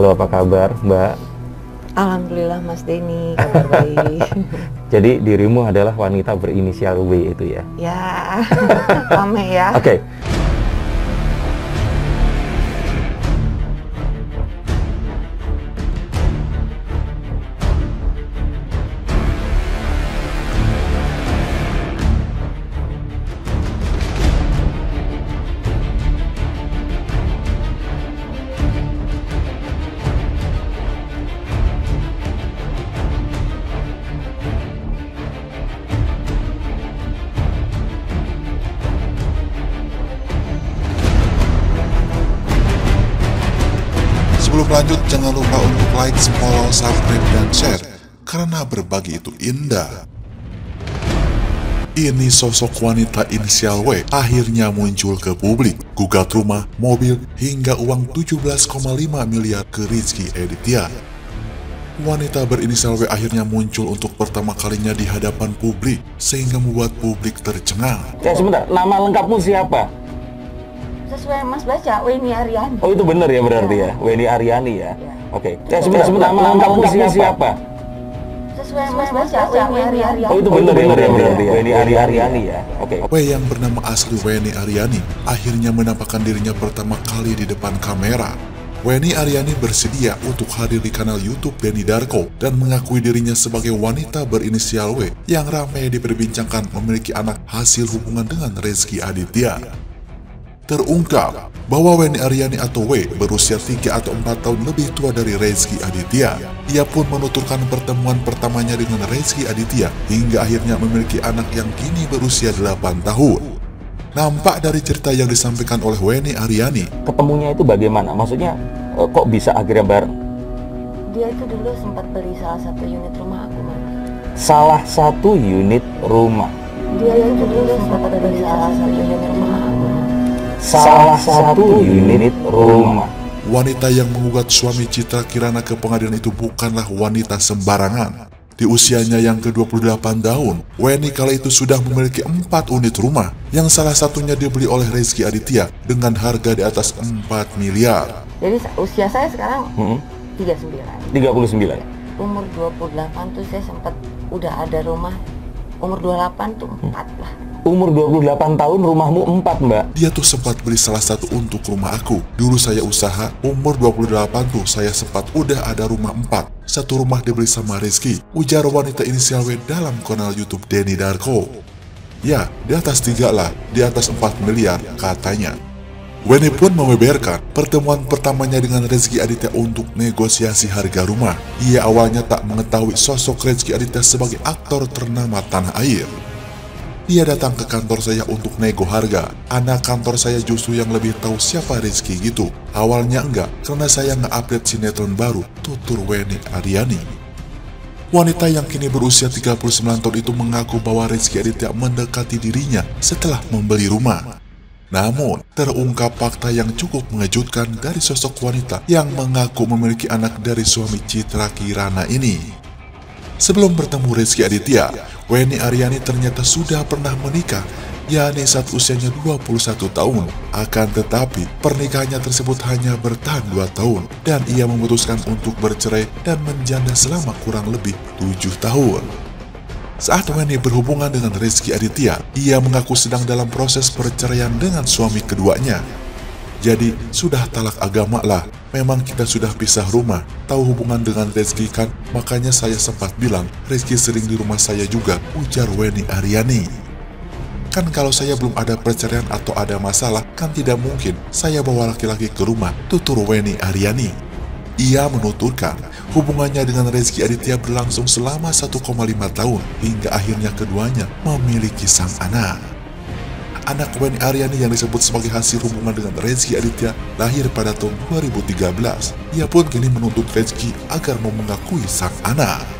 Halo, apa kabar, Mbak? Alhamdulillah Mas Denny, kabar baik. Jadi dirimu adalah wanita berinisial W itu ya? ya, rame ya. Oke. Lanjut, jangan lupa untuk like, follow, subscribe, dan share. Karena berbagi itu indah. Ini sosok wanita inisial W akhirnya muncul ke publik. Gugat rumah, mobil, hingga uang 17,5 miliar ke Rizky Editya. Wanita berinisial W akhirnya muncul untuk pertama kalinya di hadapan publik, sehingga membuat publik tercengang. Ya, sebentar. Nama lengkapmu siapa? Sesuai Mas baca, Weni Ariani. Oh, itu benar ya berarti ya? Weni Aryani ya? Oke. Ya, sebentar. sebentar. Nama lengkapmu siapa? Sesuai Mas baca, Weni Ariani. Oh, itu benar ya berarti ya? Weni Aryani ya? Oke. W yang bernama asli Weni Aryani akhirnya menampakkan dirinya pertama kali di depan kamera. Weni Aryani bersedia untuk hadir di kanal YouTube Denny Darko dan mengakui dirinya sebagai wanita berinisial W yang ramai diperbincangkan memiliki anak hasil hubungan dengan Rezky Aditya. Terungkap bahwa Weni Aryani atau W berusia 3 atau 4 tahun lebih tua dari Rezky Aditya. Ia pun menuturkan pertemuan pertamanya dengan Rezky Aditya hingga akhirnya memiliki anak yang kini berusia 8 tahun. Nampak dari cerita yang disampaikan oleh Weni Aryani, Ketemunya itu bagaimana? Maksudnya eh, kok bisa akhirnya bareng? Dia itu dulu sempat beli salah satu unit rumah aku, Mas. Salah satu unit rumah. Dia itu dulu sempat beli salah satu unit rumah. Salah satu unit rumah. wanita yang mengugat suami Citra Kirana ke pengadilan itu bukanlah wanita sembarangan. Di usianya yang ke-28 tahun, Weni kala itu sudah memiliki empat unit rumah yang salah satunya dibeli oleh Rezky Aditya dengan harga di atas 4 miliar. Jadi usia saya sekarang Hmm, 39. 39. Umur 28 tuh saya sempat udah ada rumah. Umur 28 tuh 4 lah. Umur 28 tahun rumahmu 4, Mbak. Dia tuh sempat beli salah satu untuk rumah aku. Dulu saya usaha, umur 28 tuh saya sempat udah ada rumah 4. Satu rumah dibeli sama Rizky, ujar wanita inisial W dalam kanal YouTube Denny Darko. Ya, di atas tiga lah, di atas 4 miliar katanya. Weni pun membeberkan pertemuan pertamanya dengan Rezky Aditya untuk negosiasi harga rumah. Ia awalnya tak mengetahui sosok Rezky Aditya sebagai aktor ternama tanah air. Dia datang ke kantor saya untuk nego harga. Anak kantor saya justru yang lebih tahu siapa Rizky gitu. Awalnya enggak, karena saya nge-update sinetron baru, Tutur Weni Aryani. Wanita yang kini berusia 39 tahun itu mengaku bahwa Rizky Aditya mendekati dirinya setelah membeli rumah. Namun, terungkap fakta yang cukup mengejutkan dari sosok wanita yang mengaku memiliki anak dari suami Citra Kirana ini. Sebelum bertemu Rizky Aditya, Weni Aryani ternyata sudah pernah menikah, yakni saat usianya 21 tahun. Akan tetapi, pernikahannya tersebut hanya bertahan 2 tahun, dan ia memutuskan untuk bercerai dan menjanda selama kurang lebih 7 tahun. Saat Weni berhubungan dengan Rizky Aditya, ia mengaku sedang dalam proses perceraian dengan suami keduanya. Jadi, sudah talak agama lah. Memang kita sudah pisah rumah. Tahu hubungan dengan Rizky kan? Makanya saya sempat bilang, Rizky sering di rumah saya juga, ujar Weni Aryani. Kan kalau saya belum ada perceraian atau ada masalah, kan tidak mungkin saya bawa laki-laki ke rumah, tutur Weni Aryani. Ia menuturkan, hubungannya dengan Rezky Aditya berlangsung selama 1,5 tahun, hingga akhirnya keduanya memiliki sang anak. Anak Weni Aryani yang disebut sebagai hasil hubungan dengan Rezky Aditya lahir pada tahun 2013. Ia pun kini menuntut Rezky agar mau mengakui sang anak.